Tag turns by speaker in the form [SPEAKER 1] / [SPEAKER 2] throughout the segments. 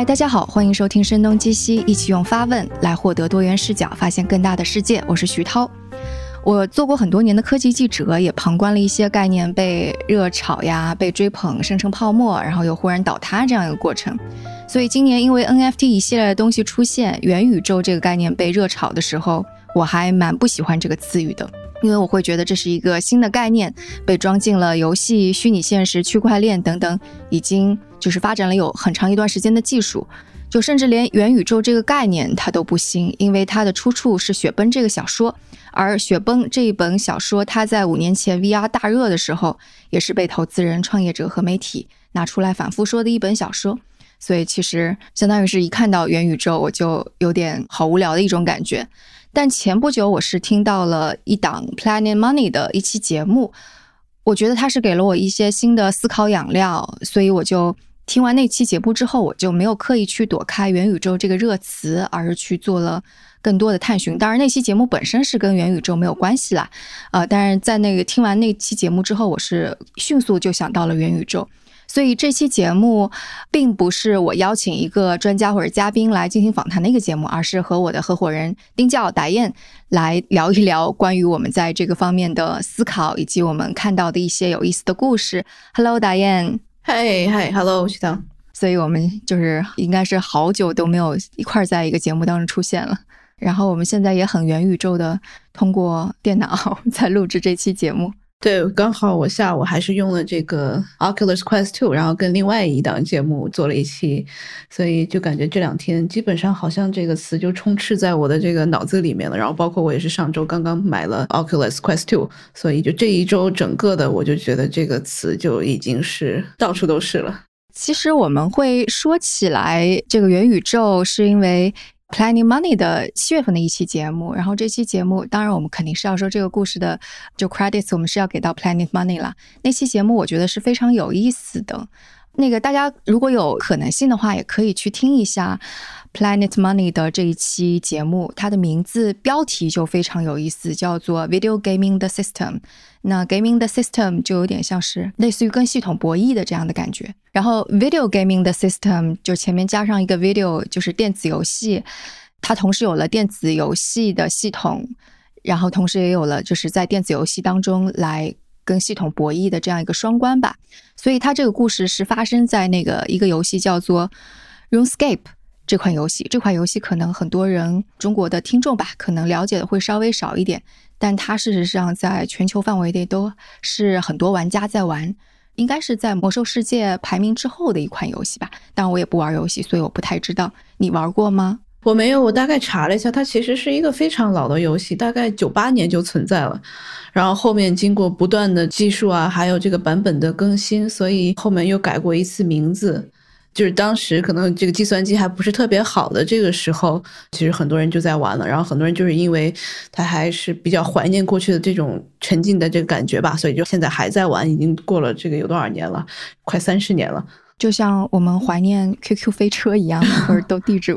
[SPEAKER 1] 嗨，大家好，欢迎收听《声东击西》，一起用发问来获得多元视角，发现更大的世界。我是徐涛。我做过很多年的科技记者，也旁观了一些概念被热炒呀、被追捧、生成泡沫，然后又忽然倒塌这样一个过程。所以今年因为 NFT 一系列的东西出现，元宇宙这个概念被热炒的时候，我还蛮不喜欢这个词语的，因为我会觉得这是一个新的概念，被装进了游戏、虚拟现实、区块链等等，已经就是发展了有很长一段时间的技术。就甚至连元宇宙这个概念它都不新，因为它的出处是《雪崩》这个小说，而《雪崩》这一本小说，它在五年前 VR 大热的时候，也是被投资人、创业者和媒体拿出来反复说的一本小说。所以其实相当于是一看到元宇宙，我就有点好无聊的一种感觉。但前不久我是听到了一档 Planet Money 的一期节目，我觉得它是给了我一些新的思考养料，所以我就。听完那期节目之后，我就没有刻意去躲开元宇宙这个热词，而是去做了更多的探寻。当然，那期节目本身是跟元宇宙没有关系啦，呃，但是在那个听完那期节目之后，我是迅速就想到了元宇宙。所以这期节目并不是我邀请一个专家或者嘉宾来进行访谈的一个节目，而是和我的合伙人丁教达燕来聊一聊关于我们在这个方面的思考，以及我们看到的一些有意思的故事。Hello，达燕。
[SPEAKER 2] 嗨嗨，Hello，徐涛。
[SPEAKER 1] 所以我们就是应该是好久都没有一块在一个节目当中出现了。然后我们现在也很元宇宙的通过电脑 在录制这期节目。
[SPEAKER 2] 对，刚好我下午还是用了这个 Oculus Quest Two，然后跟另外一档节目做了一期，所以就感觉这两天基本上好像这个词就充斥在我的这个脑子里面了。然后包括我也是上周刚刚买了 Oculus Quest Two，所以就这一周整个的我就觉得这个词就已经是到处都是了。
[SPEAKER 1] 其实我们会说起来这个元宇宙，是因为。Planet Money 的七月份的一期节目，然后这期节目，当然我们肯定是要说这个故事的就 credits，我们是要给到 Planet Money 了。那期节目我觉得是非常有意思的。那个大家如果有可能性的话，也可以去听一下 Planet Money 的这一期节目，它的名字标题就非常有意思，叫做 Video Gaming the System。那 Gaming the System 就有点像是类似于跟系统博弈的这样的感觉。然后 Video Gaming the System 就前面加上一个 Video，就是电子游戏，它同时有了电子游戏的系统，然后同时也有了就是在电子游戏当中来。跟系统博弈的这样一个双关吧，所以它这个故事是发生在那个一个游戏叫做《RuneScape》这款游戏。这款游戏可能很多人中国的听众吧，可能了解的会稍微少一点，但它事实上在全球范围内都是很多玩家在玩，应该是在魔兽世界排名之后的一款游戏吧。但我也不玩游戏，所以我不太知道。你玩过吗？
[SPEAKER 2] 我没有，我大概查了一下，它其实是一个非常老的游戏，大概九八年就存在了。然后后面经过不断的技术啊，还有这个版本的更新，所以后面又改过一次名字。就是当时可能这个计算机还不是特别好的这个时候，其实很多人就在玩了。然后很多人就是因为他还是比较怀念过去的这种沉浸的这个感觉吧，所以就现在还在玩。已经过了这个有多少年了？快三十年了。
[SPEAKER 1] 就像我们怀念 QQ 飞车一样，或者斗地主。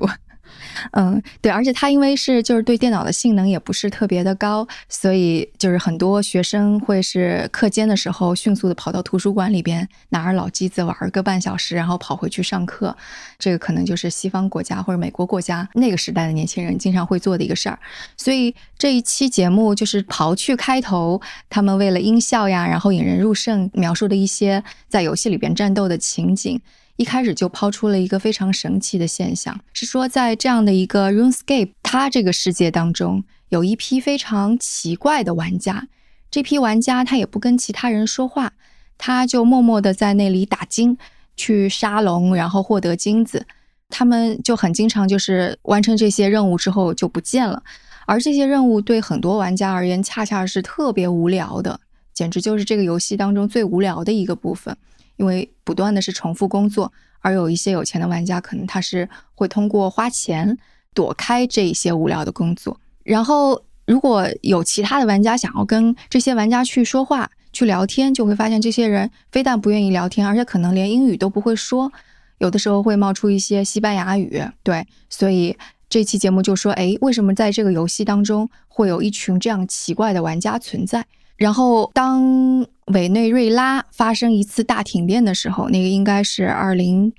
[SPEAKER 1] 嗯，对，而且它因为是就是对电脑的性能也不是特别的高，所以就是很多学生会是课间的时候迅速的跑到图书馆里边拿着老机子玩个半小时，然后跑回去上课。这个可能就是西方国家或者美国国家那个时代的年轻人经常会做的一个事儿。所以这一期节目就是刨去开头他们为了音效呀，然后引人入胜描述的一些在游戏里边战斗的情景。一开始就抛出了一个非常神奇的现象，是说在这样的一个 RuneScape 它这个世界当中，有一批非常奇怪的玩家。这批玩家他也不跟其他人说话，他就默默的在那里打金，去杀龙，然后获得金子。他们就很经常就是完成这些任务之后就不见了，而这些任务对很多玩家而言，恰恰是特别无聊的，简直就是这个游戏当中最无聊的一个部分。因为不断的是重复工作，而有一些有钱的玩家，可能他是会通过花钱躲开这一些无聊的工作。然后，如果有其他的玩家想要跟这些玩家去说话、去聊天，就会发现这些人非但不愿意聊天，而且可能连英语都不会说，有的时候会冒出一些西班牙语。对，所以这期节目就说：哎，为什么在这个游戏当中会有一群这样奇怪的玩家存在？然后，当委内瑞拉发生一次大停电的时候，那个应该是二零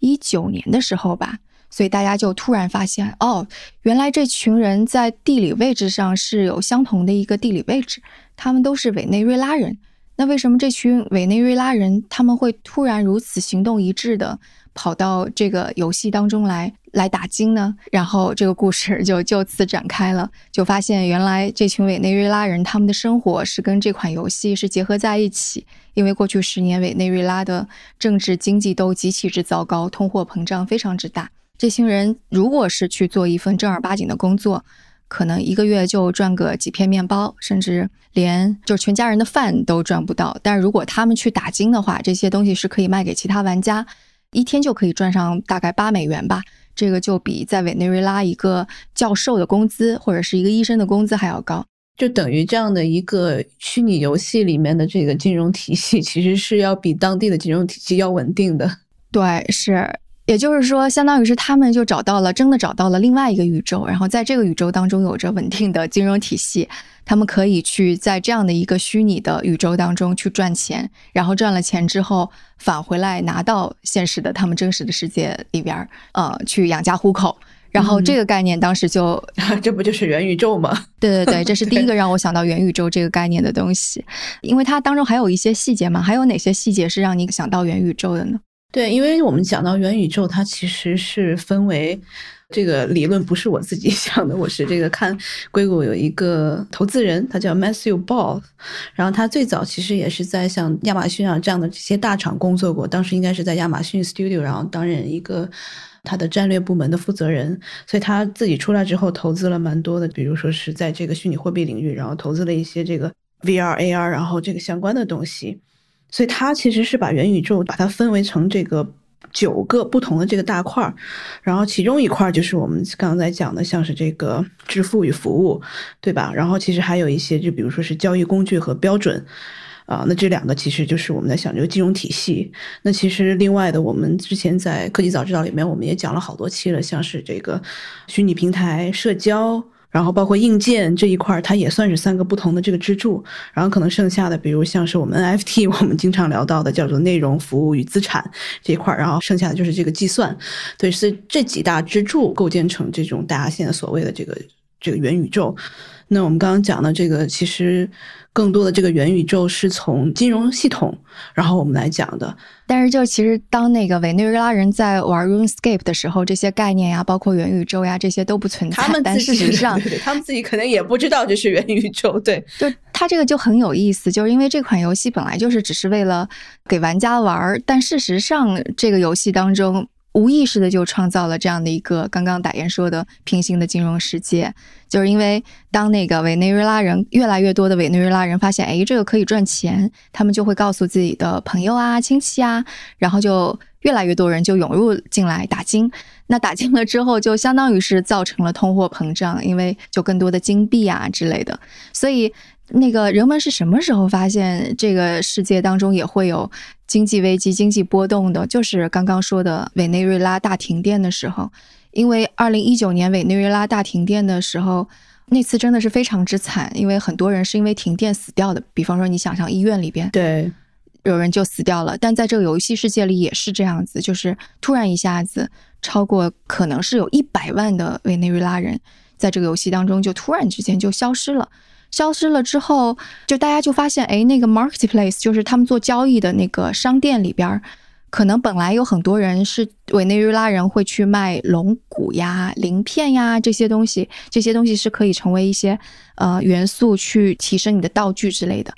[SPEAKER 1] 一九年的时候吧，所以大家就突然发现，哦，原来这群人在地理位置上是有相同的一个地理位置，他们都是委内瑞拉人。那为什么这群委内瑞拉人他们会突然如此行动一致的跑到这个游戏当中来来打金呢？然后这个故事 就就此展开了，就发现原来这群委内瑞拉人他们的生活是跟这款游戏是结合在一起。因为过去十年委内瑞拉的政治经济都极其之糟糕，通货膨胀非常之大。这群人如果是去做一份正儿八经的工作，可能一个月就赚个几片面包，甚至连就全家人的饭都赚不到。但如果他们去打金的话，这些东西是可以卖给其他玩家，一天就可以赚上大概八美元吧。这个就比在委内瑞拉一个教授的工资或者是一个医生的工资还要高。
[SPEAKER 2] 就等于这样的一个虚拟游戏里面的这个金融体系，其实是要比当地的金融体系要稳定的。
[SPEAKER 1] 对，是。也就是说，相当于是他们就找到了，真的找到了另外一个宇宙，然后在这个宇宙当中有着稳定的金融体系，他们可以去在这样的一个虚拟的宇宙当中去赚钱，然后赚了钱之后返回来拿到现实的他们真实的世界里边，呃，去养家糊口。然后这个概念当时就，
[SPEAKER 2] 这不就是元宇宙吗？
[SPEAKER 1] 对对对，这是第一个让我想到元宇宙这个概念的东西，因为它当中还有一些细节嘛，还有哪些细节是让你想到元宇宙的呢？
[SPEAKER 2] 对，因为我们讲到元宇宙，它其实是分为这个理论，不是我自己 想的，我是这个看硅谷有一个投资人，他叫 Matthew Ball，然后他最早其实也是在像亚马逊啊这样的这些大厂工作过，当时应该是在亚马逊 Studio，然后担任一个他的战略部门的负责人，所以他自己出来之后投资了蛮多的，比如说是在这个虚拟货币领域，然后投资了一些这个 VR、AR，然后这个相关的东西。所以它其实是把元宇宙把它分为成这个九个不同的这个大块儿，然后其中一块儿就是我们刚才讲的，像是这个支付与服务，对吧？然后其实还有一些，就比如说是交易工具和标准，啊，那这两个其实就是我们在想这个金融体系。那其实另外的，我们之前在科技早知道里面我们也讲了好多期了，像是这个虚拟平台、社交。然后包括硬件这一块，它也算是三个不同的这个支柱。然后可能剩下的，比如像是我们 NFT，我们经常聊到的叫做内容、服务与资产这一块。然后剩下的就是这个计算，对，是这几大支柱构建成这种大家现在所谓的这个这个元宇宙。那我们刚刚讲的这个，其实更多的这个元宇宙是从金融系统，然后我们来讲的。
[SPEAKER 1] 但是，就其实当那个委内瑞拉人在玩 RuneScape 的时候，这些概念呀，包括元宇宙呀，这些都不存在。
[SPEAKER 2] 他们
[SPEAKER 1] 但事实上，
[SPEAKER 2] 他们自己可能也不知道这是元宇宙。对，
[SPEAKER 1] 就它这个就很有意思，就是因为这款游戏本来就是只是为了给玩家玩，但事实上这个游戏当中。无意识的就创造了这样的一个刚刚打言说的平行的金融世界，就是因为当那个委内瑞拉人越来越多的委内瑞拉人发现，哎，这个可以赚钱，他们就会告诉自己的朋友啊、亲戚啊，然后就越来越多人就涌入进来打金。那打金了之后，就相当于是造成了通货膨胀，因为就更多的金币啊之类的，所以。那个人们是什么时候发现这个世界当中也会有经济危机、经济波动的？就是刚刚说的委内瑞拉大停电的时候，因为二零一九年委内瑞拉大停电的时候，那次真的是非常之惨，因为很多人是因为停电死掉的。比方说，你想象医院里边，
[SPEAKER 2] 对，
[SPEAKER 1] 有人就死掉了。但在这个游戏世界里也是这样子，就是突然一下子，超过可能是有一百万的委内瑞拉人，在这个游戏当中就突然之间就消失了。消失了之后，就大家就发现，哎，那个 marketplace 就是他们做交易的那个商店里边，可能本来有很多人是委内瑞拉人会去卖龙骨呀、鳞片呀这些东西，这些东西是可以成为一些呃元素去提升你的道具之类的。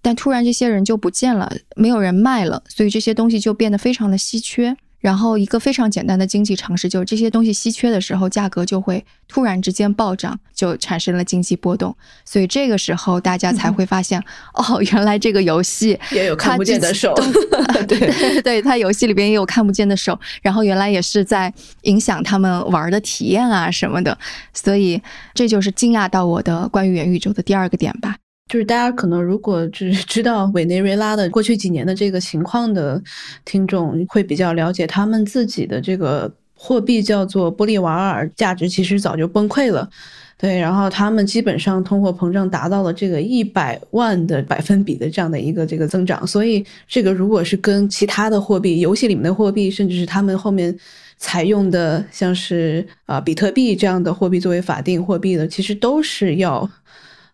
[SPEAKER 1] 但突然这些人就不见了，没有人卖了，所以这些东西就变得非常的稀缺。然后一个非常简单的经济常识就是，这些东西稀缺的时候，价格就会突然之间暴涨，就产生了经济波动。所以这个时候，大家才会发现，哦，原来这个游戏
[SPEAKER 2] 也有看不见的手。
[SPEAKER 1] 对对 对，它游戏里边也有看不见的手。然后原来也是在影响他们玩的体验啊什么的。所以这就是惊讶到我的关于元宇宙的第二个点吧。
[SPEAKER 2] 就是大家可能如果就是 知道委内瑞拉的过去几年的这个情况的听众，会比较了解他们自己的这个货币叫做玻利瓦尔，价值其实早就崩溃了。对，然后他们基本上通货膨胀达到了这个一百万的百分比的这样的一个这个增长，所以这个如果是跟其他的货币、游戏里面的货币，甚至是他们后面采用的像是啊比特币这样的货币作为法定货币的，其实都是要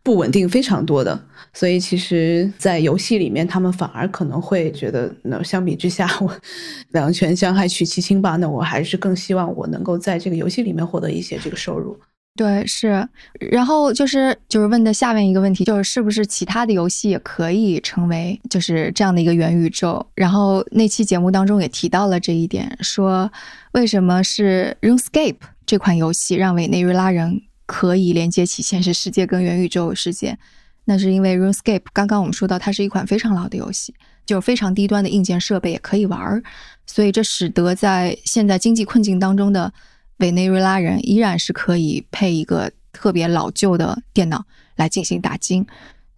[SPEAKER 2] 不稳定非常多的。所以其实，在游戏里面，他们反而可能会觉得，那相比之下，我两全相害取其轻吧。那我还是更希望我能够在这个游戏里面获得一些这个收入。
[SPEAKER 1] 对，是，然后就是就是问的下面一个问题，就是是不是其他的游戏也可以成为就是这样的一个元宇宙？然后那期节目当中也提到了这一点，说为什么是 RuneScape 这款游戏让委内瑞拉人可以连接起现实世界跟元宇宙世界？那是因为 RuneScape 刚刚我们说到它是一款非常老的游戏，就是非常低端的硬件设备也可以玩儿，所以这使得在现在经济困境当中的。委内瑞拉人依然是可以配一个特别老旧的电脑来进行打金，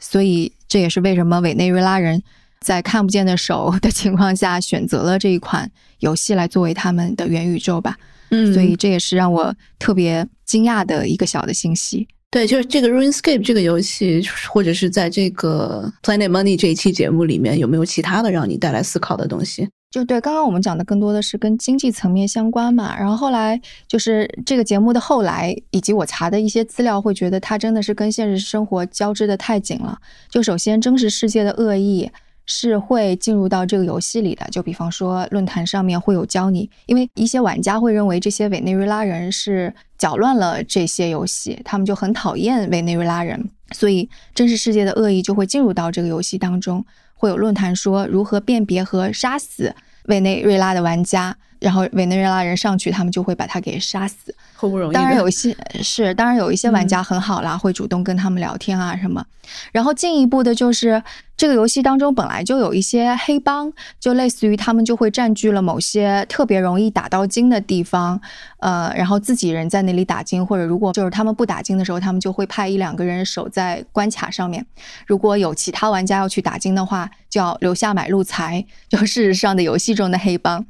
[SPEAKER 1] 所以这也是为什么委内瑞拉人在看不见的手的情况下选择了这一款游戏来作为他们的元宇宙吧。
[SPEAKER 2] 嗯，
[SPEAKER 1] 所以这也是让我特别惊讶的一个小的信息。
[SPEAKER 2] 对，就是这个 RuneScape 这个游戏，或者是在这个 Planet Money 这一期节目里面，有没有其他的让你带来思考的东西？
[SPEAKER 1] 就对，刚刚我们讲的更多的是跟经济层面相关嘛，然后后来就是这个节目的后来，以及我查的一些资料，会觉得它真的是跟现实生活交织的太紧了。就首先，真实世界的恶意是会进入到这个游戏里的，就比方说论坛上面会有教你，因为一些玩家会认为这些委内瑞拉人是搅乱了这些游戏，他们就很讨厌委内瑞拉人，所以真实世界的恶意就会进入到这个游戏当中。会有论坛说如何辨别和杀死委内瑞拉的玩家，然后委内瑞拉人上去，他们就会把他给杀死。
[SPEAKER 2] 不容易。
[SPEAKER 1] 当然有一些是，当然有一些玩家很好啦，会主动跟他们聊天啊什么。然后进一步的就是这个游戏当中本来就有一些黑帮，就类似于他们就会占据了某些特别容易打到金的地方，呃，然后自己人在那里打金，或者如果就是他们不打金的时候，他们就会派一两个人守在关卡上面。如果有其他玩家要去打金的话，就要留下买路财，就事实上的游戏中的黑帮。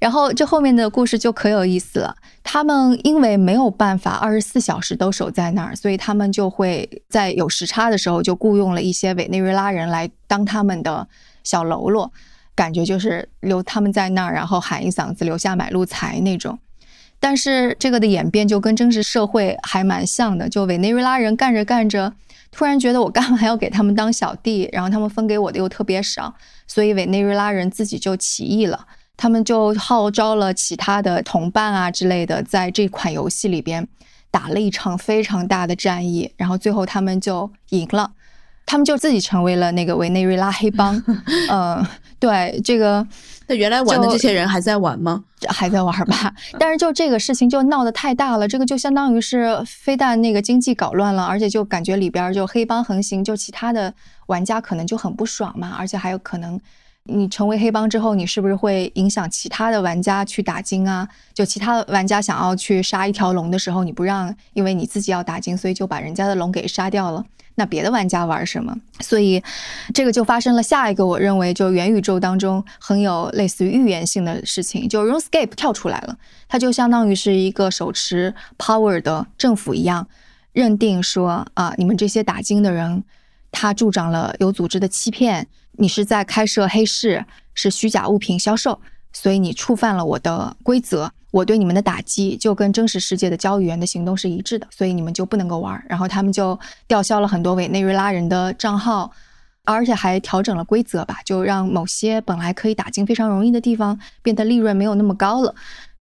[SPEAKER 1] 然后这后面的故事就可有意思了。他们因为没有办法二十四小时都守在那儿，所以他们就会在有时差的时候就雇佣了一些委内瑞拉人来当他们的小喽啰，感觉就是留他们在那儿，然后喊一嗓子留下买路财那种。但是这个的演变就跟真实社会还蛮像的，就委内瑞拉人干着干着，突然觉得我干嘛要给他们当小弟，然后他们分给我的又特别少，所以委内瑞拉人自己就起义了。他们就号召了其他的同伴啊之类的，在这款游戏里边打了一场非常大的战役，然后最后他们就赢了，他们就自己成为了那个委内瑞拉黑帮。嗯，对，这个
[SPEAKER 2] 那原来玩的这些人还在玩吗？
[SPEAKER 1] 还在玩吧。但是就这个事情就闹得太大了，这个就相当于是非但那个经济搞乱了，而且就感觉里边就黑帮横行，就其他的玩家可能就很不爽嘛，而且还有可能。你成为黑帮之后，你是不是会影响其他的玩家去打金啊？就其他玩家想要去杀一条龙的时候，你不让，因为你自己要打金，所以就把人家的龙给杀掉了。那别的玩家玩什么？所以这个就发生了下一个，我认为就元宇宙当中很有类似于预言性的事情，就 RuneScape 跳出来了，它就相当于是一个手持 power 的政府一样，认定说啊，你们这些打金的人，他助长了有组织的欺骗。你是在开设黑市，是虚假物品销售，所以你触犯了我的规则。我对你们的打击就跟真实世界的交易员的行动是一致的，所以你们就不能够玩。然后他们就吊销了很多委内瑞拉人的账号，而且还调整了规则吧，就让某些本来可以打进非常容易的地方变得利润没有那么高了。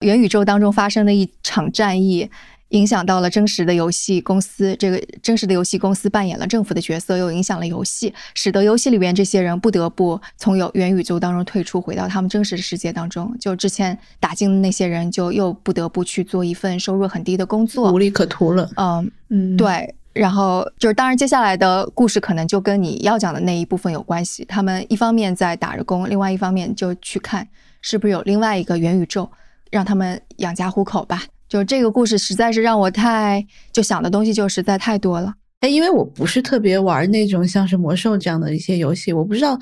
[SPEAKER 1] 元宇宙当中发生的一场战役。影响到了真实的游戏公司，这个真实的游戏公司扮演了政府的角色，又影响了游戏，使得游戏里边这些人不得不从有元宇宙当中退出，回到他们真实的世界当中。就之前打进的那些人，就又不得不去做一份收入很低的工作，
[SPEAKER 2] 无利可图了。
[SPEAKER 1] 嗯嗯，对。然后就是，当然接下来的故事可能就跟你要讲的那一部分有关系。他们一方面在打着工，另外一方面就去看是不是有另外一个元宇宙，让他们养家糊口吧。就这个故事实在是让我太就想的东西就实在太多了。
[SPEAKER 2] 哎，因为我不是特别玩那种像是魔兽这样的一些游戏，我不知道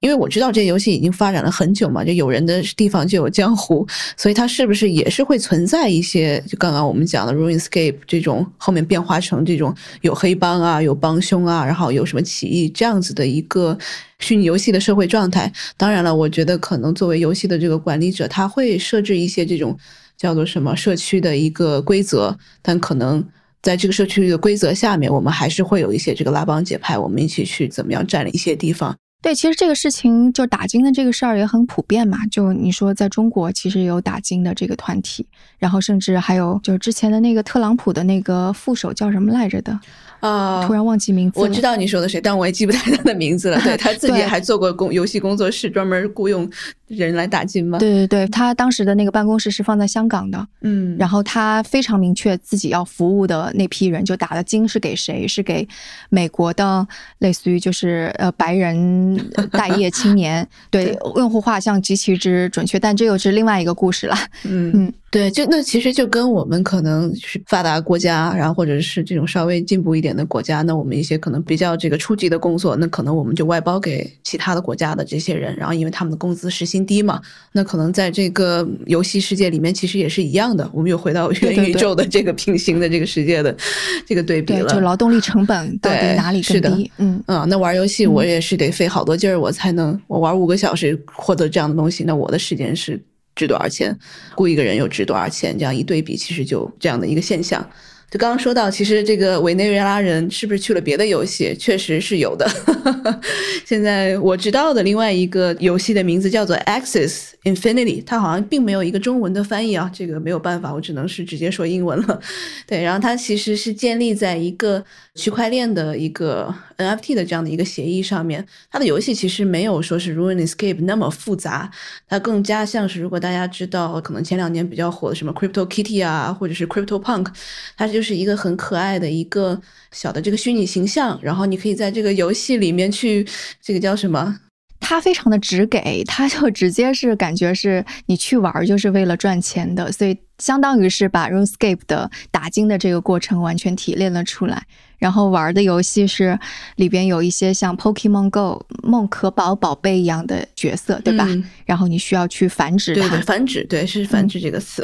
[SPEAKER 2] 因为我知道这游戏已经发展了很久嘛，就有人的地方就有江湖，所以它是不是也是会存在一些，就刚刚我们讲的 RuneScape 这种后面变化成这种有黑帮啊、有帮凶啊，然后有什么起义这样子的一个虚拟游戏的社会状态？当然了，我觉得可能作为游戏的这个管理者，他会设置一些这种叫做什么社区的一个规则，但可能在这个社区的规则下面，我们还是会有一些这个拉帮结派，我们一起去怎么样占领一些地方。
[SPEAKER 1] 对，其实这个事情就打金的这个事儿也很普遍嘛。就你说，在中国其实有打金的这个团体，然后甚至还有就是之前的那个特朗普的那个副手叫什么来着的。
[SPEAKER 2] 啊，
[SPEAKER 1] 突然忘记名字。
[SPEAKER 2] 我知道你说的谁，但我也记不太他的名字了。对 他自己还做过工游戏工作室，专门雇佣人来打金吗？
[SPEAKER 1] 对对对，他当时的那个办公室是放在香港的。
[SPEAKER 2] 嗯，
[SPEAKER 1] 然后他非常明确自己要服务的那批人，就打的金是给谁？是给美国的，类似于就是呃白人待业青年。对，用户画像极其之准确，但这又是另外一个故事了。
[SPEAKER 2] 嗯嗯。对，就那其实就跟我们可能是发达国家，然后或者是这种稍微进步一点的国家，那我们一些可能比较这个初级的工作，那可能我们就外包给其他的国家的这些人，然后因为他们的工资时薪低嘛，那可能在这个游戏世界里面其实也是一样的，我们又回到 元宇宙的这个平行的这个世界的这个对比了，
[SPEAKER 1] 就劳动力成本到底哪里更低？嗯
[SPEAKER 2] 嗯，那玩游戏我也是得费好多劲儿，我才能我玩五个小时获得这样的东西，那我的时间是。值多少钱？雇一个人又值多少钱？这样一对比，其实就这样的一个现象。就刚刚说到，其实这个委内瑞拉人是不是去了别的游戏？确实是有的。现在我知道的另外一个游戏的名字叫做 Axis Infinity，它好像并没有一个中文的翻译啊，这个没有办法，我只能是直接说英文了。对，然后它其实是建立在一个区块链的一个 NFT 的这样的一个协议上面。它的游戏其实没有说是 Ruin Escape 那么复杂，它更加像是如果大家知道，可能前两年比较火的什么 Crypto Kitty 啊，或者是 Crypto Punk，它是。就是一个很可爱的一个小的这个虚拟形象，然后你可以在这个游戏里面去，这个叫什么？
[SPEAKER 1] 他非常的直给，他就直接是感觉是你去玩就是为了赚钱的，所以相当于是把 RuneScape 的打金的这个过程完全提炼了出来。然后玩的游戏是里边有一些像 Pokemon Go 梦可宝宝贝一样的角色，对吧？然后你需要去繁殖它，
[SPEAKER 2] 繁殖对，是繁殖这个词。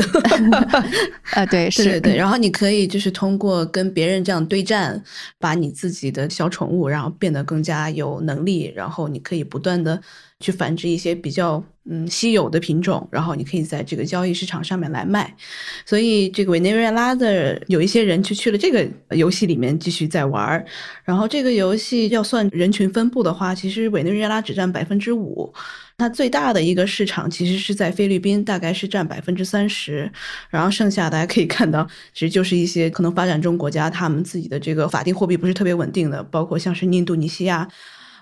[SPEAKER 1] 呃，对，是
[SPEAKER 2] 对对。然后你可以就是通过跟别人这样对战，把你自己的小宠物，然后变得更加有能力，然后你可以不断的。去繁殖一些比较嗯稀有的品种，然后你可以在这个交易市场上面来卖。所以这个委内瑞拉的有一些人就去了这个游戏里面继续在玩儿。然后这个游戏要算人群分布的话，其实委内瑞拉只占百分之五。它最大的一个市场其实是在菲律宾，大概是占百分之三十。然后剩下大家可以看到，其实就是一些可能发展中国家他们自己的这个法定货币不是特别稳定的，包括像是印度尼西亚。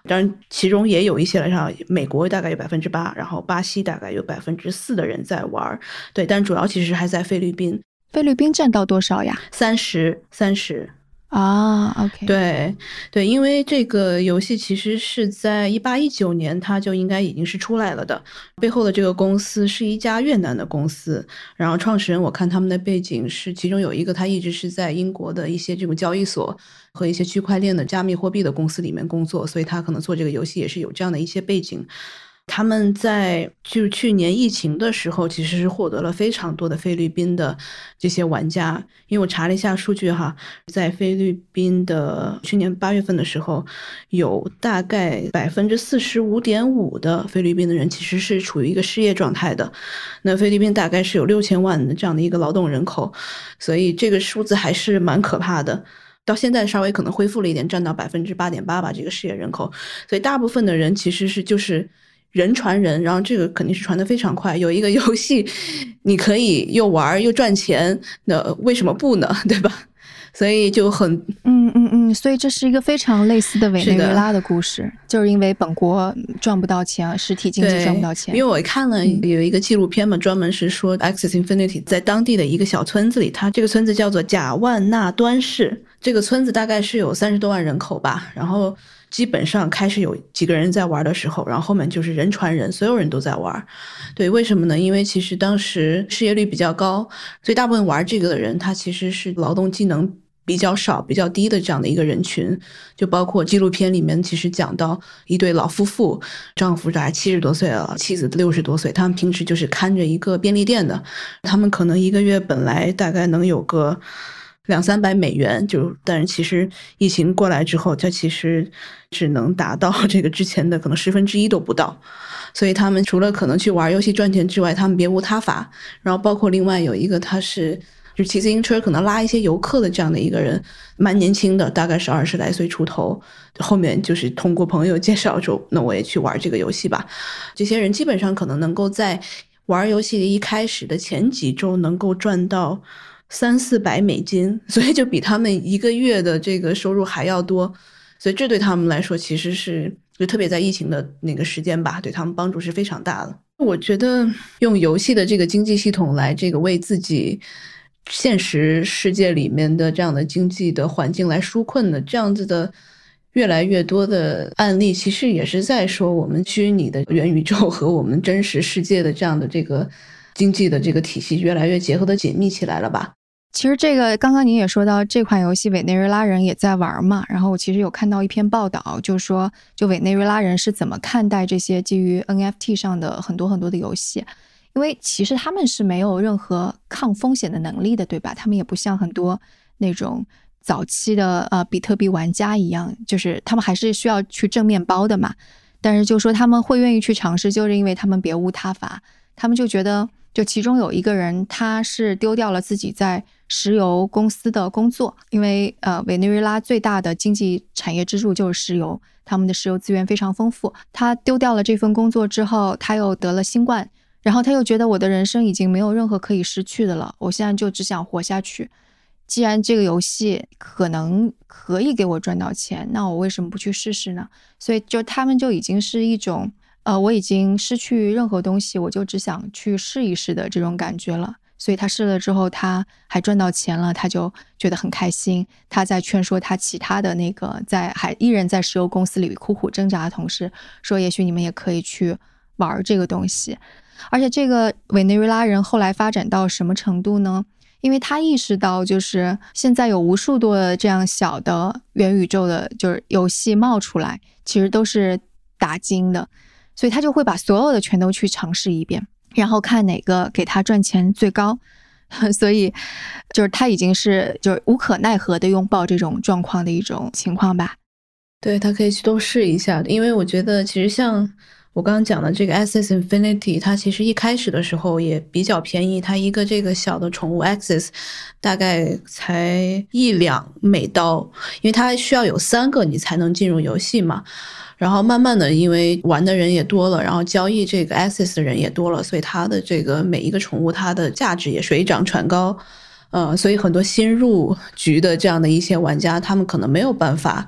[SPEAKER 2] 当然，其中也有一些来像美国大概有百分之八，然后巴西大概有百分之四的人在玩儿，对，但主要其实还在菲律宾。
[SPEAKER 1] 菲律宾占到多少呀？
[SPEAKER 2] 三十三十。
[SPEAKER 1] 啊，OK，
[SPEAKER 2] 对对，因为这个游戏其实是在一八一九年，它就应该已经是出来了的。背后的这个公司是一家越南的公司，然后创始人我看他们的背景是，其中有一个他一直是在英国的一些这种交易所和一些区块链的加密货币的公司里面工作，所以他可能做这个游戏也是有这样的一些背景。他们在就去年疫情的时候，其实是获得了非常多的菲律宾的这些玩家。因为我查了一下数据哈，在菲律宾的去年八月份的时候，有大概百分之四十五点五的菲律宾的人其实是处于一个失业状态的。那菲律宾大概是有六千万的这样的一个劳动人口，所以这个数字还是蛮可怕的。到现在稍微可能恢复了一点，占到百分之八点八吧，这个失业人口。所以大部分的人其实是就是。人传人，然后这个肯定是传的非常快。有一个游戏，你可以又玩又赚钱，那为什么不呢？对吧？所以就很，
[SPEAKER 1] 嗯嗯嗯，所以这是一个非常类似的委内瑞拉的故事，就是因为本国赚不到钱，实体经济赚不到钱。
[SPEAKER 2] 因为我看了有一个纪录片嘛，专门是说 Access Infinity 在当地的一个小村子里，它这个村子叫做贾万纳端市，这个村子大概是有三十多万人口吧，然后。基本上开始有几个人在玩的时候，然后后面就是人传人，所有人都在玩。对，为什么呢？因为其实当时失业率比较高，所以大部分玩这个的人，他其实是劳动技能。比较少、比较低的这样的一个人群，就包括纪录片里面其实讲到一对老夫妇，丈夫大概七十多岁了，妻子六十多岁，他们平时就是看着一个便利店的，他们可能一个月本来大概能有个两三百美元，就但是其实疫情过来之后，他其实只能达到这个之前的可能十分之一都不到，所以他们除了可能去玩游戏赚钱之外，他们别无他法。然后包括另外有一个他是。就骑自行车可能拉一些游客的这样的一个人，蛮年轻的，大概是二十来岁出头。后面就是通过朋友介绍说，那我也去玩这个游戏吧。这些人基本上可能能够在玩游戏的一开始的前几周能够赚到三四百美金，所以就比他们一个月的这个收入还要多。所以这对他们来说其实是就特别在疫情的那个时间吧，对他们帮助是非常大的。我觉得用游戏的这个经济系统来这个为自己。现实世界里面的这样的经济的环境来纾困的这样子的越来越多的案例，其实也是在说我们虚拟的元宇宙和我们真实世界的这样的这个经济的这个体系越来越结合的紧密起来了吧？
[SPEAKER 1] 其实这个刚刚您也说到这款游戏委内瑞拉人也在玩嘛，然后我其实有看到一篇报道，就说就委内瑞拉人是怎么看待这些基于 NFT 上的很多很多的游戏。因为其实他们是没有任何抗风险的能力的，对吧？他们也不像很多那种早期的呃比特币玩家一样，就是他们还是需要去挣面包的嘛。但是就说他们会愿意去尝试，就是因为他们别无他法。他们就觉得，就其中有一个人，他是丢掉了自己在石油公司的工作，因为呃委内瑞拉最大的经济产业支柱就是石油，他们的石油资源非常丰富。他丢掉了这份工作之后，他又得了新冠。然后他又觉得我的人生已经没有任何可以失去的了，我现在就只想活下去。既然这个游戏可能可以给我赚到钱，那我为什么不去试试呢？所以就他们就已经是一种，呃，我已经失去任何东西，我就只想去试一试的这种感觉了。所以他试了之后，他还赚到钱了，他就觉得很开心。他在劝说他其他的那个在还依然在石油公司里苦苦挣扎的同事，说也许你们也可以去玩这个东西。而且这个委内瑞拉人后来发展到什么程度呢？因为他意识到，就是现在有无数多的这样小的元宇宙的，就是游戏冒出来，其实都是打金的，所以他就会把所有的全都去尝试一遍，然后看哪个给他赚钱最高。所以，就是他已经是就是无可奈何的拥抱这种状况的一种情况吧。
[SPEAKER 2] 对他可以去都试一下，因为我觉得其实像。我刚刚讲的这个 Access Infinity，它其实一开始的时候也比较便宜，它一个这个小的宠物 Access 大概才一两美刀，因为它需要有三个你才能进入游戏嘛。然后慢慢的，因为玩的人也多了，然后交易这个 Access 的人也多了，所以它的这个每一个宠物它的价值也水涨船高。呃，所以很多新入局的这样的一些玩家，他们可能没有办法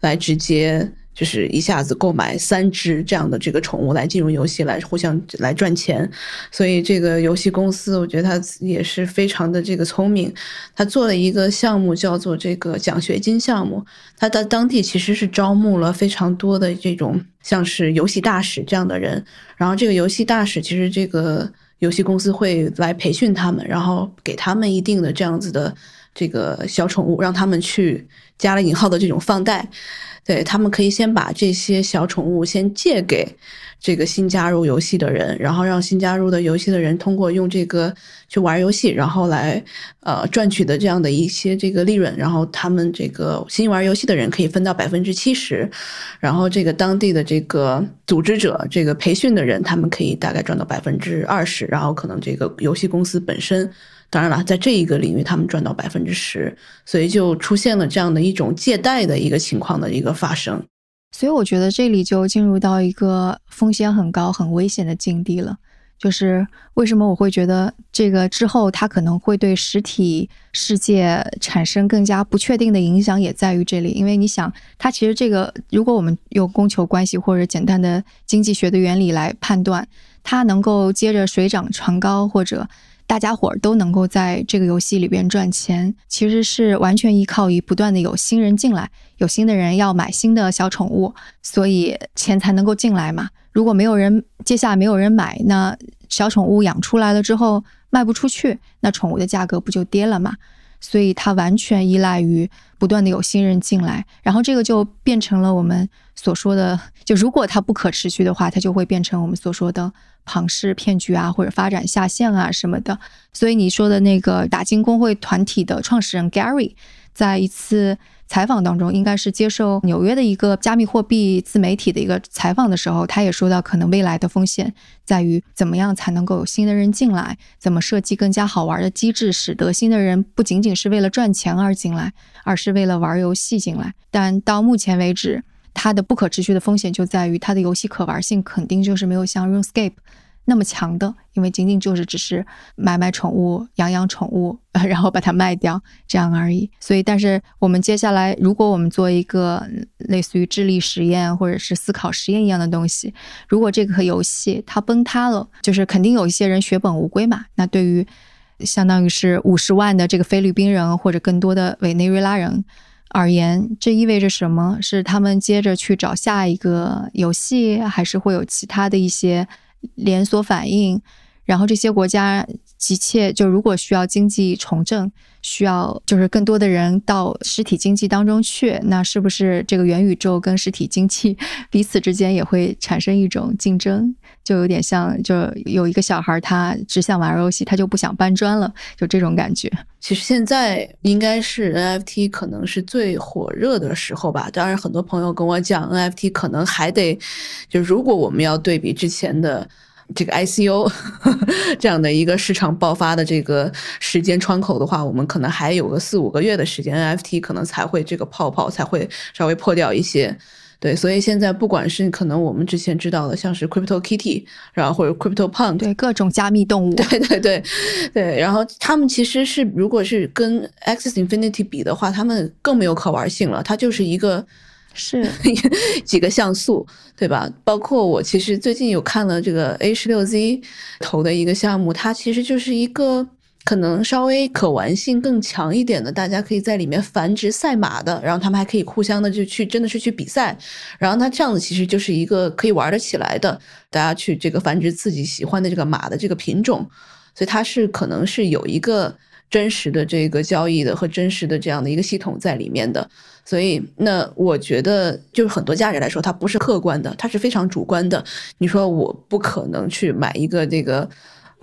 [SPEAKER 2] 来直接。就是一下子购买三只这样的这个宠物来进入游戏来互相来赚钱，所以这个游戏公司我觉得他也是非常的这个聪明，他做了一个项目叫做这个奖学金项目，他在当地其实是招募了非常多的这种像是游戏大使这样的人，然后这个游戏大使其实这个游戏公司会来培训他们，然后给他们一定的这样子的这个小宠物，让他们去加了引号的这种放贷。对他们可以先把这些小宠物先借给这个新加入游戏的人，然后让新加入的游戏的人通过用这个去玩游戏，然后来呃赚取的这样的一些这个利润，然后他们这个新玩游戏的人可以分到百分之七十，然后这个当地的这个组织者这个培训的人，他们可以大概赚到百分之二十，然后可能这个游戏公司本身。当然了，在这一个领域，他们赚到百分之十，所以就出现了这样的一种借贷的一个情况的一个发生。
[SPEAKER 1] 所以我觉得这里就进入到一个风险很高、很危险的境地了。就是为什么我会觉得这个之后它可能会对实体世界产生更加不确定的影响，也在于这里。因为你想，它其实这个，如果我们用供求关系或者简单的经济学的原理来判断，它能够接着水涨船高，或者。大家伙儿都能够在这个游戏里边赚钱，其实是完全依靠于不断的有新人进来，有新的人要买新的小宠物，所以钱才能够进来嘛。如果没有人，接下来没有人买，那小宠物养出来了之后卖不出去，那宠物的价格不就跌了嘛？所以它完全依赖于不断的有新人进来，然后这个就变成了我们所说的，就如果它不可持续的话，它就会变成我们所说的庞氏骗局啊，或者发展下线啊什么的。所以你说的那个打金工会团体的创始人 Gary，在一次。采访当中，应该是接受纽约的一个加密货币自媒体的一个采访的时候，他也说到，可能未来的风险在于怎么样才能够有新的人进来，怎么设计更加好玩的机制，使得新的人不仅仅是为了赚钱而进来，而是为了玩游戏进来。但到目前为止，它的不可持续的风险就在于它的游戏可玩性肯定就是没有像 RuneScape。那么强的，因为仅仅就是只是买买宠物、养养宠物，然后把它卖掉这样而已。所以，但是我们接下来，如果我们做一个类似于智力实验或者是思考实验一样的东西，如果这个游戏它崩塌了，就是肯定有一些人血本无归嘛。那对于相当于是五十万的这个菲律宾人或者更多的委内瑞拉人而言，这意味着什么？是他们接着去找下一个游戏，还是会有其他的一些？连锁反应，然后这些国家急切就如果需要经济重振，需要就是更多的人到实体经济当中去，那是不是这个元宇宙跟实体经济 彼此之间也会产生一种竞争？就有点像，就有一个小孩他只想玩游戏，他就不想搬砖了，就这种感觉。
[SPEAKER 2] 其实现在应该是 NFT 可能是最火热的时候吧。当然，很多朋友跟我讲，NFT 可能还得，就如果我们要对比之前的这个 ICO 这样的一个市场爆发的这个时间窗口的话，我们可能还有个四五个月的时间，NFT 可能才会这个泡泡才会稍微破掉一些。对，所以现在不管是可能我们之前知道的，像是 Crypto Kitty，然后或者 Crypto Punk，
[SPEAKER 1] 对各种加密动物，
[SPEAKER 2] 对对对对，然后他们其实是如果是跟 Access Infinity 比的话，他们更没有可玩性了，它就是一个
[SPEAKER 1] 是
[SPEAKER 2] 几个像素，对吧？包括我其实最近有看了这个 A 十六 Z 投的一个项目，它其实就是一个。可能稍微可玩性更强一点的，大家可以在里面繁殖赛马的，然后他们还可以互相的就去真的是去比赛，然后它这样子其实就是一个可以玩得起来的，大家去这个繁殖自己喜欢的这个马的这个品种，所以它是可能是有一个真实的这个交易的和真实的这样的一个系统在里面的，所以那我觉得就是很多价值来说，它不是客观的，它是非常主观的。你说我不可能去买一个这个。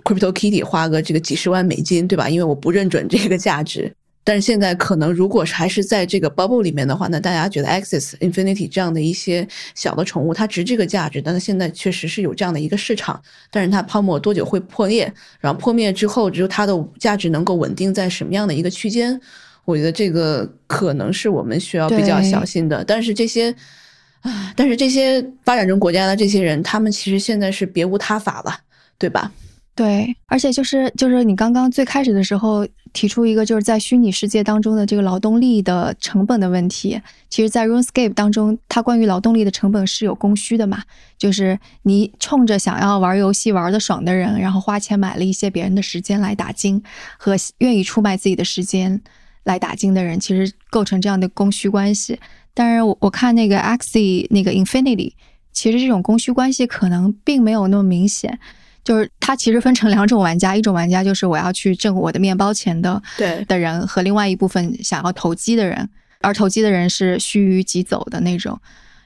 [SPEAKER 2] Crypto Kitty 花个这个几十万美金，对吧？因为我不认准这个价值。但是现在可能，如果是还是在这个 bubble 里面的话，那大家觉得 Access Infinity 这样的一些小的宠物，它值这个价值。但是现在确实是有这样的一个市场，但是它泡沫多久会破裂？然后破灭之后，只有它的价值能够稳定在什么样的一个区间？我觉得这个可能是我们需要比较小心的。但是这些啊，但是这些发展中国家的这些人，他们其实现在是别无他法了，对吧？
[SPEAKER 1] 对，而且就是就是你刚刚最开始的时候提出一个就是在虚拟世界当中的这个劳动力的成本的问题，其实，在 RuneScape 当中，它关于劳动力的成本是有供需的嘛？就是你冲着想要玩游戏玩的爽的人，然后花钱买了一些别人的时间来打金，和愿意出卖自己的时间来打金的人，其实构成这样的供需关系。但是我我看那个 Axie 那个 Infinity，其实这种供需关系可能并没有那么明显。就是它其实分成两种玩家，一种玩家就是我要去挣我的面包钱的
[SPEAKER 2] 对
[SPEAKER 1] 的人，和另外一部分想要投机的人，而投机的人是须臾即走的那种。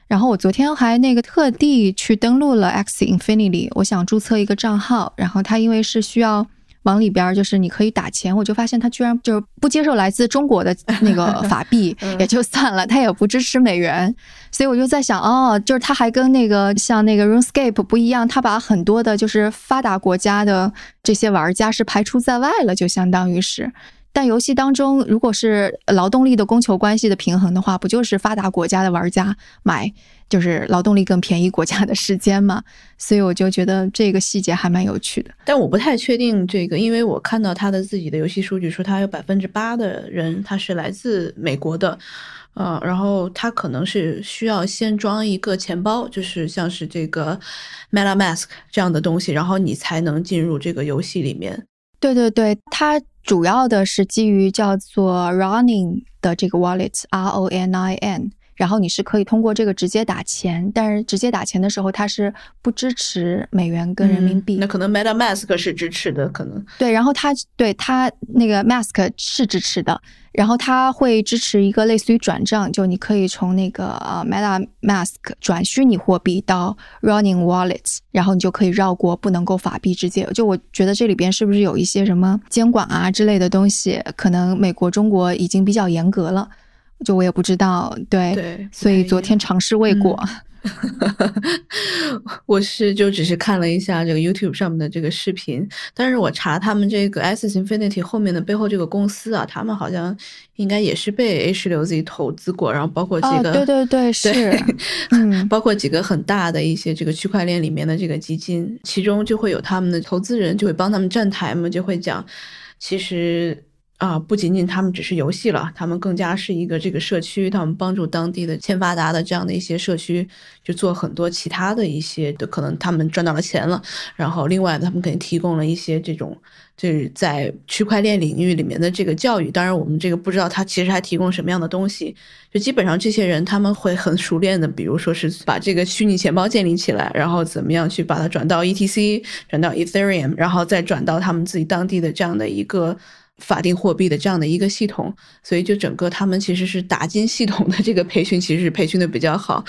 [SPEAKER 1] 然后我昨天还那个特地去登录了 X Infinity，我想注册一个账号，然后它因为是需要。往里边就是你可以打钱，我就发现他居然就是不接受来自中国的那个 法币，也就算了，他也不支持美元，所以我就在想，哦，就是他还跟那个像那个 RuneScape 不一样，他把很多的就是发达国家的这些玩家是排除在外了，就相当于是。但游戏当中，如果是劳动力的供求关系的平衡的话，不就是发达国家的玩家买就是劳动力更便宜国家的时间吗？所以我就觉得这个细节还蛮有趣的。
[SPEAKER 2] 但我不太确定这个，因为我看到他的自己的游戏数据说，他有百分之八的人他是来自美国的，呃，然后他可能是需要先装一个钱包，就是像是这个 MetaMask 这样的东西，然后你才能进入这个游戏里面。
[SPEAKER 1] 对对对，它主要的是基于叫做 Running 的这个 Wallet，R O N I N 然后你是可以通过这个直接打钱，但是直接打钱的时候它是不支持美元跟人民币。
[SPEAKER 2] 那可能 MetaMask 是支持的，可能
[SPEAKER 1] 对，然后它对它那个 Mask 是支持的，然后它会支持一个类似于转账，就你可以从那个呃 MetaMask 转虚拟货币到 Running Wallets，然后你就可以绕过不能够法币直接。就我觉得这里边是不是有一些什么监管啊之类的东西？可能美国、中国已经比较严格了。就我也不知道，对，
[SPEAKER 2] 对，
[SPEAKER 1] 所以昨天尝试未果。
[SPEAKER 2] 我是就只是看了一下这个 YouTube 上面的这个视频，但是我查他们这个 S Infinity 后面的背后这个公司啊，他们好像应该也是被 H 六 Z 投资过，然后包括几个，
[SPEAKER 1] 对对对，是，嗯，
[SPEAKER 2] 包括几个很大的一些这个区块链里面的这个基金，其中就会有他们的投资人就会帮他们站台嘛，就会讲，其实。啊，不仅仅他们只是游戏了，他们更加是一个这个社区，他们帮助当地的欠发达的这样的一些社区，就做很多其他的一些的，可能他们赚到了钱了，然后另外他们给你提供了一些这种就是在区块链领域里面的这个教育。当然，我们这个不知道他其实还提供什么样的东西。就基本上这些人他们会很熟练的，比如说是把这个虚拟钱包建立起来，然后怎么样去把它转到 ETC，转到 Ethereum，然后再转到他们自己当地的这样的一个。法定货币的这样的一个系统，所以就整个他们其实是打金系统的这个培训，其实是培训的比较好，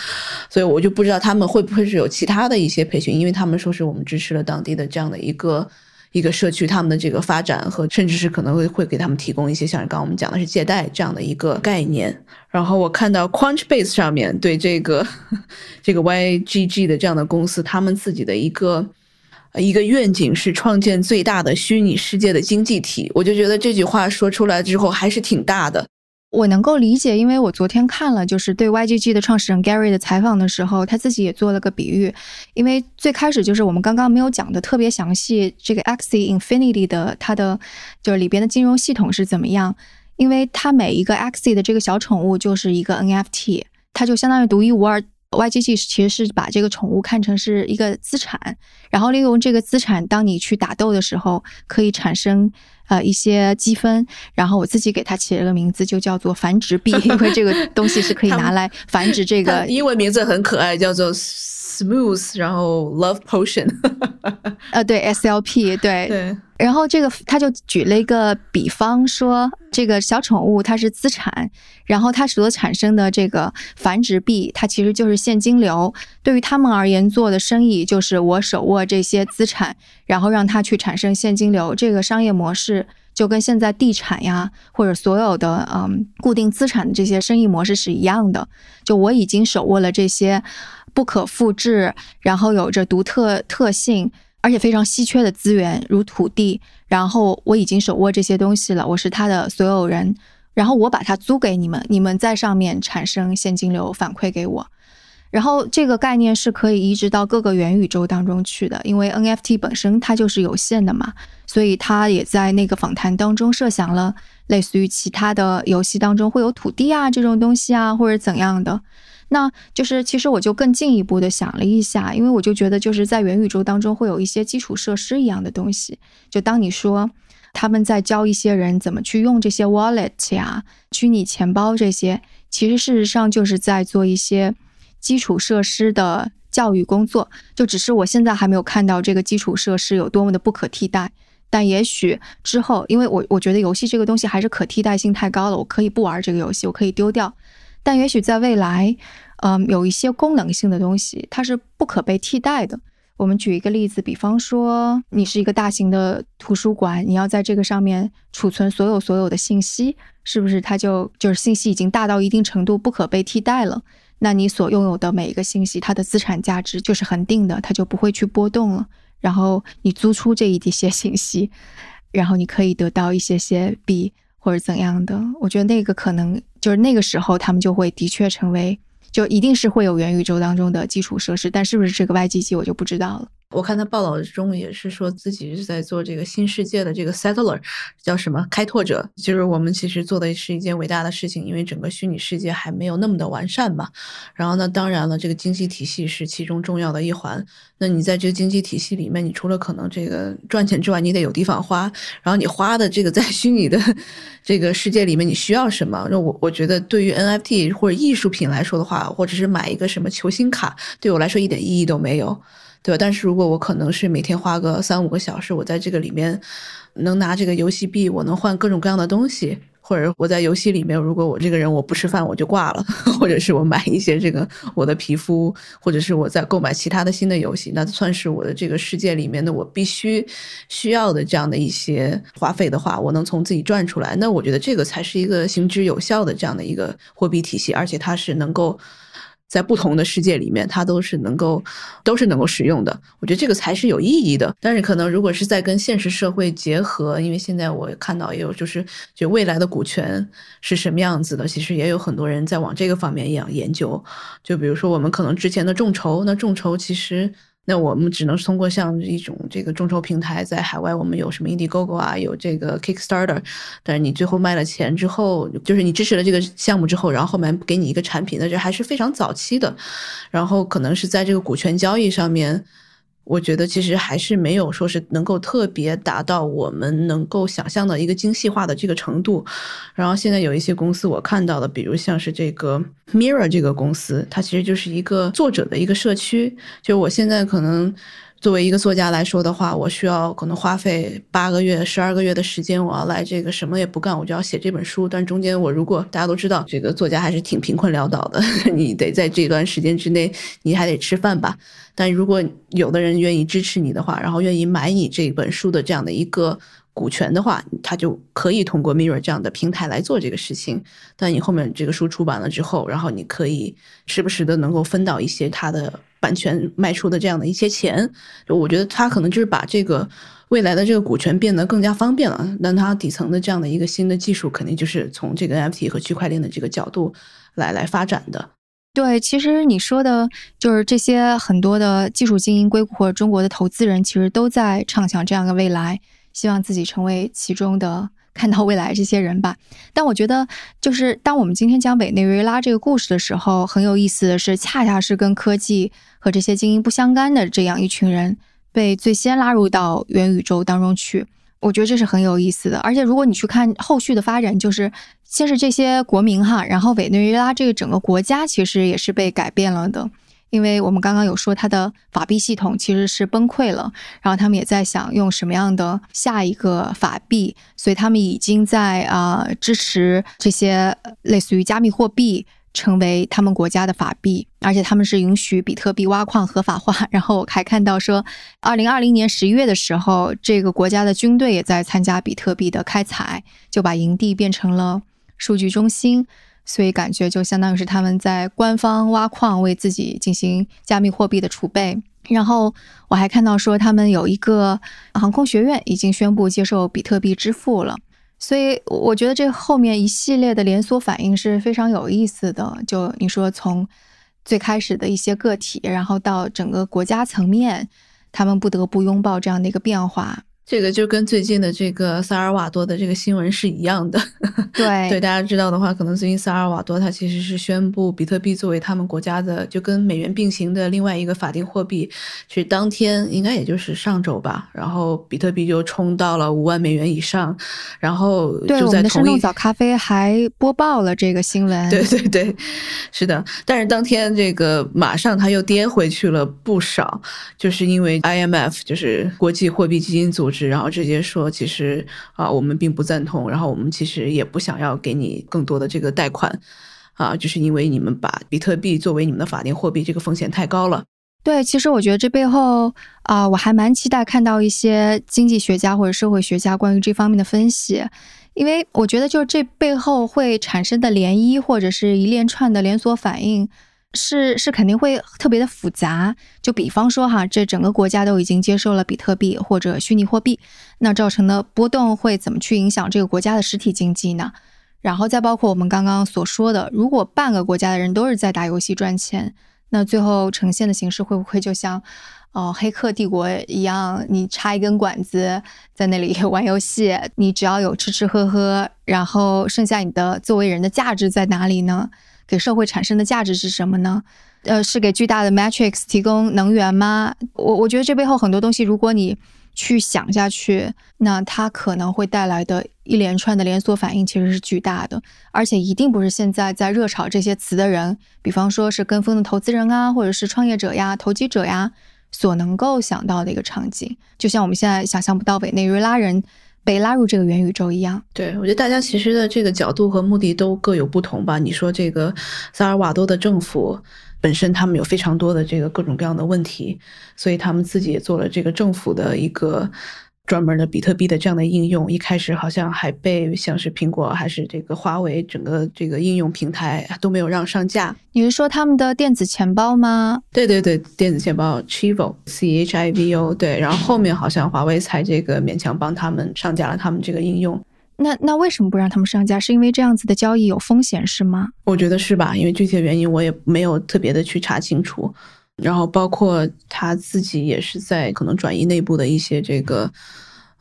[SPEAKER 2] 所以我就不知道他们会不会是有其他的一些培训，因为他们说是我们支持了当地的这样的一个一个社区，他们的这个发展和甚至是可能会会给他们提供一些像刚刚我们讲的是借贷这样的一个概念。然后我看到 Crunchbase 上面对这个 这个 YGG 的这样的公司，他们自己的一个。一个愿景是创建最大的虚拟世界的经济体，我就觉得这句话说出来之后还是挺大的。
[SPEAKER 1] 我能够理解，因为我昨天看了就是对 YGG 的创始人 Gary 的采访的时候，他自己也做了个比喻。因为最开始就是我们刚刚没有讲的特别详细，这个 Axie Infinity 的它的就是里边的金融系统是怎么样？因为它每一个 Axie 的这个小宠物就是一个 NFT，它就相当于独一无二。YGG 其实是把这个宠物看成是一个资产，然后利用这个资产，当你去打斗的时候，可以产生呃一些积分。然后我自己给它起了个名字，就叫做繁殖币，因为这个 东西是可以拿来繁殖这个。
[SPEAKER 2] 英文名字很可爱，叫做。Smooth，然后 Love Potion，
[SPEAKER 1] 呃，对，SLP，对，
[SPEAKER 2] 对。
[SPEAKER 1] 然后这个他就举了一个比方说，这个小宠物它是资产，然后它所产生的这个繁殖币，它其实就是现金流。对于他们而言，做的生意就是我手握这些资产，然后让它去产生现金流。这个商业模式就跟现在地产呀，或者所有的嗯固定资产的这些生意模式是一样的。就我已经手握了这些。不可复制，然后有着独特特性，而且非常稀缺的资源，如土地。然后我已经手握这些东西了，我是他的所有人。然后我把它租给你们，你们在上面产生现金流反馈给我。然后这个概念是可以移植到各个元宇宙当中去的，因为 NFT 本身它就是有限的嘛，所以他也在那个访谈当中设想了，类似于其他的游戏当中会有土地啊这种东西啊，或者怎样的。那就是，其实我就更进一步的想了一下，因为我就觉得，就是在元宇宙当中会有一些基础设施一样的东西。就当你说他们在教一些人怎么去用这些 wallet 呀、虚拟钱包这些，其实事实上就是在做一些基础设施的教育工作。就只是我现在还没有看到这个基础设施有多么的不可替代，但也许之后，因为我我觉得游戏这个东西还是可替代性太高了，我可以不玩这个游戏，我可以丢掉。但也许在未来，嗯，有一些功能性的东西，它是不可被替代的。我们举一个例子，比方说，你是一个大型的图书馆，你要在这个上面储存所有所有的信息，是不是它就就是信息已经大到一定程度不可被替代了？那你所拥有的每一个信息，它的资产价值就是恒定的，它就不会去波动了。然后你租出这一些信息，然后你可以得到一些些币或者怎样的。我觉得那个可能。就是那个时候，他们就会的确成为，就一定是会有元宇宙当中的基础设施，但是不是这个 YGG 我就不知道了。
[SPEAKER 2] 我看他报道中也是说自己是在做这个新世界的这个 settler，叫什么开拓者，就是我们其实做的是一件伟大的事情，因为整个虚拟世界还没有那么的完善嘛。然后呢，当然了，这个经济体系是其中重要的一环。那你在这个经济体系里面，你除了可能这个赚钱之外，你得有地方花。然后你花的这个在虚拟的 这个世界里面，你需要什么？那我我觉得对于 NFT 或者艺术品来说的话，或者是买一个什么球星卡，对我来说一点意义都没有。对吧？但是如果我可能是每天花个三五个小时，我在这个里面能拿这个游戏币，我能换各种各样的东西，或者我在游戏里面，如果我这个人我不吃饭我就挂了，或者是我买一些这个我的皮肤，或者是我在购买其他的新的游戏，那算是我的这个世界里面的我必须需要的这样的一些花费的话，我能从自己赚出来，那我觉得这个才是一个行之有效的这样的一个货币体系，而且它是能够。在不同的世界里面，它都是能够，都是能够使用的。我觉得这个才是有意义的。但是可能如果是在跟现实社会结合，因为现在我看到也有，就是就未来的股权是什么样子的，其实也有很多人在往这个方面样研究。就比如说我们可能之前的众筹，那众筹其实。那我们只能通过像一种这个众筹平台，在海外我们有什么 Indiegogo 啊，有这个 Kickstarter，但是你最后卖了钱之后，就是你支持了这个项目之后，然后后面给你一个产品，那这还是非常早期的，然后可能是在这个股权交易上面。我觉得其实还是没有说是能够特别达到我们能够想象的一个精细化的这个程度。然后现在有一些公司我看到的，比如像是这个 Mirror 这个公司，它其实就是一个作者的一个社区。就我现在可能。作为一个作家来说的话，我需要可能花费八个月、十二个月的时间，我要来这个什么也不干，我就要写这本书。但中间我如果大家都知道，这个作家还是挺贫困潦倒的，你得在这段时间之内，你还得吃饭吧。但如果有的人愿意支持你的话，然后愿意买你这本书的这样的一个。股权的话，他就可以通过 Mirror 这样的平台来做这个事情。但你后面这个书出版了之后，然后你可以时不时的能够分到一些他的版权卖出的这样的一些钱。我觉得他可能就是把这个未来的这个股权变得更加方便了。那它底层的这样的一个新的技术，肯定就是从这个 NFT 和区块链的这个角度来来发展的。
[SPEAKER 1] 对，其实你说的就是这些很多的技术精英、硅谷或者中国的投资人，其实都在畅想这样的未来。希望自己成为其中的看到未来这些人吧。但我觉得，就是当我们今天讲委内瑞拉这个故事的时候，很有意思的是，恰恰是跟科技和这些精英不相干的这样一群人，被最先拉入到元宇宙当中去。我觉得这是很有意思的。而且，如果你去看后续的发展，就是先是这些国民哈，然后委内瑞拉这个整个国家其实也是被改变了的。因为我们刚刚有说，它的法币系统其实是崩溃了，然后他们也在想用什么样的下一个法币，所以他们已经在啊支持这些类似于加密货币成为他们国家的法币，而且他们是允许比特币挖矿合法化。然后我还看到说，二零二零年十一月的时候，这个国家的军队也在参加比特币的开采，就把营地变成了数据中心。所以感觉就相当于是他们在官方挖矿，为自己进行加密货币的储备。然后我还看到说，他们有一个航空学院已经宣布接受比特币支付了。所以我觉得这后面一系列的连锁反应是非常有意思的。就你说从最开始的一些个体，然后到整个国家层面，他们不得不拥抱这样的一个变化。
[SPEAKER 2] 这个就跟最近的这个萨尔瓦多的这个新闻是一样的。
[SPEAKER 1] 对
[SPEAKER 2] 对，大家知道的话，可能最近萨尔瓦多它其实是宣布比特币作为他们国家的就跟美元并行的另外一个法定货币，是当天应该也就是上周吧，然后比特币就冲到了五万美元以上，然后
[SPEAKER 1] 对
[SPEAKER 2] 我们
[SPEAKER 1] 的生动早咖啡还播报了这个新闻。
[SPEAKER 2] 对对对，是的，但是当天这个马上它又跌回去了不少，就是因为 IMF 就是国际货币基金组织。然后直接说，其实啊，我们并不赞同，然后我们其实也不想要给你更多的这个贷款，啊，就是因为你们把比特币作为你们的法定货币，这个风险太高了。
[SPEAKER 1] 对，其实我觉得这背后啊，我还蛮期待看到一些经济学家或者社会学家关于这方面的分析，因为我觉得就是这背后会产生的涟漪或者是一连串的连锁反应。是是肯定会特别的复杂，就比方说哈，这整个国家都已经接受了比特币或者虚拟货币，那造成的波动会怎么去影响这个国家的实体经济呢？然后再包括我们刚刚所说的，如果半个国家的人都是在打游戏赚钱，那最后呈现的形式会不会就像哦，黑客帝国一样，你插一根管子在那里 玩游戏，你只要有吃吃喝喝，然后剩下你的作为人的价值在哪里呢？给社会产生的价值是什么呢？呃，是给巨大的 Matrix 提供能源吗？我我觉得这背后很多东西，如果你去想下去，那它可能会带来的一连串的连锁反应其实是巨大的，而且一定不是现在在热炒这些词的人，比方说是跟风的投资人啊，或者是创业者呀、投机者呀，所能够想到的一个场景。就像我们现在想象不到委内瑞拉人被拉入这个元宇宙一样。
[SPEAKER 2] 对，我觉得大家其实的这个角度和目的都各有不同吧。你说这个萨尔瓦多的政府。本身他们有非常多的这个各种各样的问题，所以他们自己也做了这个政府的一个专门的比特币的这样的应用。一开始好像还被像是苹果还是这个华为整个这个应用平台都没有让上架。
[SPEAKER 1] 你是说他们的电子钱包吗？
[SPEAKER 2] 对对对，电子钱包 Chivo C H I V O 对，然后后面好像华为才这个勉强帮他们上架了他们这个应用。
[SPEAKER 1] 那那为什么不让他们上架？是因为这样子的交易有风险是吗？
[SPEAKER 2] 我觉得是吧，因为具体的原因我也没有特别的去查清楚。然后包括他自己也是在可能转移内部的一些这个。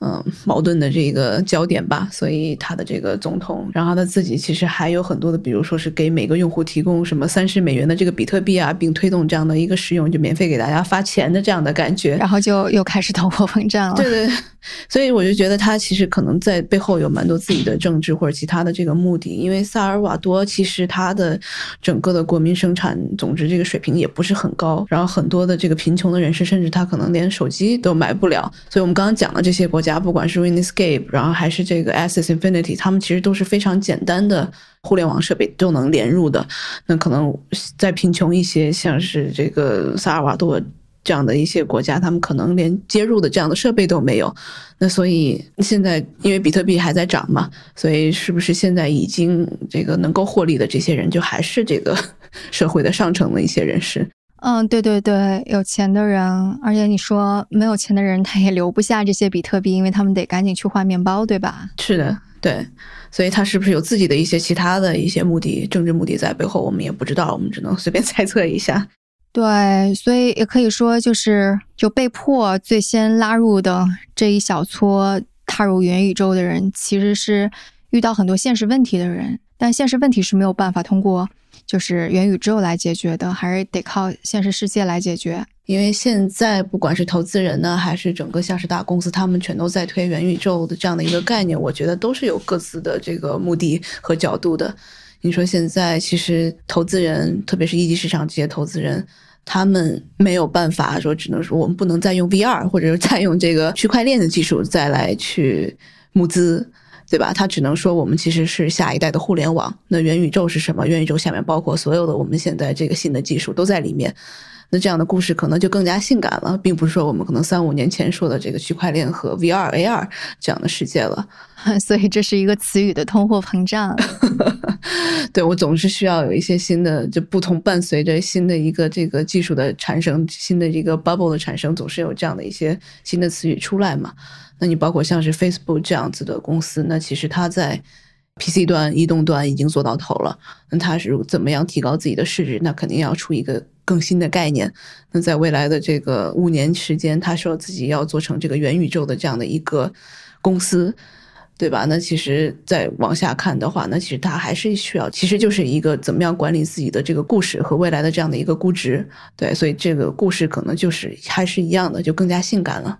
[SPEAKER 2] 嗯，矛盾的这个焦点吧，所以他的这个总统，然后他自己其实还有很多的，比如说是给每个用户提供什么三十美元的这个比特币啊，并推动这样的一个使用，就免费给大家发钱的这样的感觉，
[SPEAKER 1] 然后就又开始通货膨胀了。
[SPEAKER 2] 对对，所以我就觉得他其实可能在背后有蛮多自己的政治或者其他的这个目的，因为萨尔瓦多其实他的整个的国民生产总值这个水平也不是很高，然后很多的这个贫穷的人士，甚至他可能连手机都买不了，所以我们刚刚讲的这些国家。家不管是 Winescape，然后还是这个 Access Infinity，他们其实都是非常简单的互联网设备都能连入的。那可能再贫穷一些，像是这个萨尔瓦多这样的一些国家，他们可能连接入的这样的设备都没有。那所以现在因为比特币还在涨嘛，所以是不是现在已经这个能够获利的这些人，就还是这个 社会的上层的一些人士？
[SPEAKER 1] 嗯，对对对，有钱的人，而且你说没有钱的人，他也留不下这些比特币，因为他们得赶紧去换面包，对吧？
[SPEAKER 2] 是的，对，所以他是不是有自己的一些其他的一些目的、政治目的在背后，我们也不知道，我们只能随便 猜测一下。
[SPEAKER 1] 对，所以也可以说，就是就被迫最先拉入的这一小撮踏入元宇宙的人，其实是遇到很多现实问题的人，但现实问题是没有办法通过。就是元宇宙来解决的，还是得靠现实世界来解决？
[SPEAKER 2] 因为现在不管是投资人呢，还是整个像是大公司，他们全都在推元宇宙的这样的一个概念。我觉得都是有各自的这个目的和角度的。你说现在其实投资人，特别是一级市场这些投资人，他们没有办法说，只能说我们不能再用 VR 或者是再用这个区块链的技术再来去募资。对吧？他只能说我们其实是下一代的互联网。那元宇宙是什么？元宇宙下面包括所有的我们现在这个新的技术都在里面。那这样的故事可能就更加性感了，并不是说我们可能三五年前说的这个区块链和 VR、AR 这样的世界了。
[SPEAKER 1] 所以这是一个词语的通货膨胀。
[SPEAKER 2] 对我总是需要有一些新的，就不同伴随着新的一个这个技术的产生，新的一个 bubble 的产生，总是有这样的一些新的词语出来嘛。你包括像是 Facebook 这样子的公司，那其实它在 PC 端、移动端已经做到头了。那它是怎么样提高自己的市值？那肯定要出一个更新的概念。那在未来的这个五年时间，他说自己要做成这个元宇宙的这样的一个公司，对吧？那其实再往下看的话，那其实它还是需要，其实就是一个怎么样管理自己的这个故事和未来的这样的一个估值。对，所以这个故事可能就是还是一样的，就更加性感了。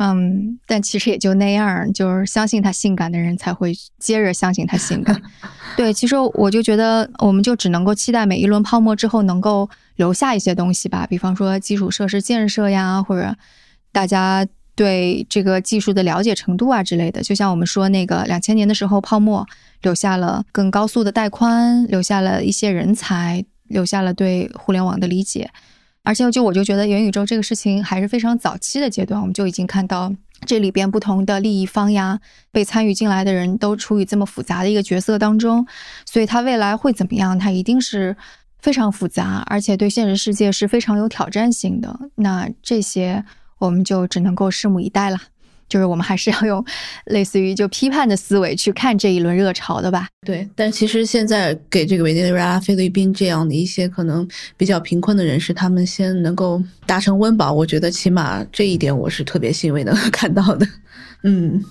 [SPEAKER 1] 嗯，但其实也就那样，就是相信他性感的人才会接着相信他性感。对，其实我就觉得，我们就只能够期待每一轮泡沫之后能够留下一些东西吧，比方说基础设施建设呀，或者大家对这个技术的了解程度啊之类的。就像我们说那个两千年的时候泡沫留下了更高速的带宽，留下了一些人才，留下了对互联网的理解。而且就我就觉得元宇宙这个事情还是非常早期的阶段，我们就已经看到这里边不同的利益方呀，被参与进来的人都处于这么复杂的一个角色当中，所以它未来会怎么样？它一定是非常复杂，而且对现实世界是非常有挑战性的。那这些我们就只能够拭目以待了。就是我们还是要用 类似于就批判的思维去看这一轮热潮的吧。
[SPEAKER 2] 对，但其实现在给这个委内瑞拉、菲律宾这样的一些可能比较贫困的人士，他们先能够达成温饱，我觉得起码这一点我是特别欣慰的 看到的。嗯，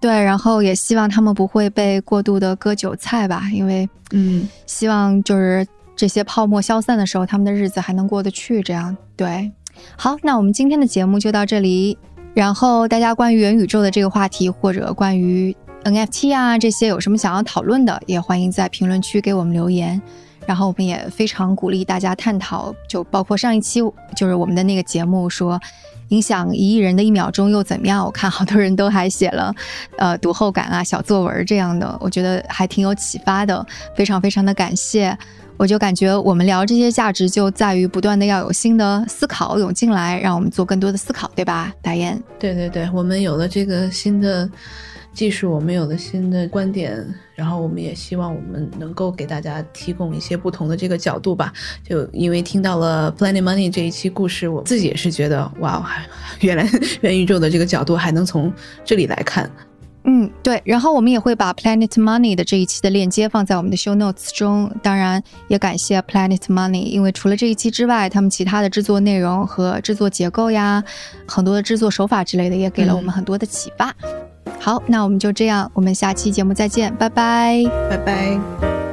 [SPEAKER 1] 对，然后也希望他们不会被过度的割韭菜吧，因为
[SPEAKER 2] 嗯，
[SPEAKER 1] 希望就是这些泡沫消散的时候，他们的日子还能过得去。这样对，好，那我们今天的节目就到这里。然后大家关于元宇宙的这个话题，或者关于 NFT 啊这些有什么想要讨论的，也欢迎在评论区给我们留言。然后我们也非常鼓励大家探讨，就包括上一期就是我们的那个节目说。影响一亿人的一秒钟又怎么样？我看好多人都还写了，呃，读后感啊、小作文这样的，我觉得还挺有启发的，非常非常的感谢。我就感觉我们聊这些价值就在于不断的要有新的思考涌进来，让我们做更多的思考，对吧？大雁？
[SPEAKER 2] 对对对，我们有了这个新的。技术，我们有了新的观点，然后我们也希望我们能够给大家提供一些不同的这个角度吧。就因为听到了 Planet Money 这一期故事，我自己也是觉得，哇，原来 元宇宙的这个角度还能从这里来看。
[SPEAKER 1] 嗯，对。然后我们也会把 Planet Money 的这一期的链接放在我们的 Show Notes 中。当然，也感谢 Planet Money，因为除了这一期之外，他们其他的制作内容和制作结构呀，很多的制作手法之类的，也给了我们很多的启发。好，那我们就这样，我们下期节目再见，拜拜，
[SPEAKER 2] 拜拜。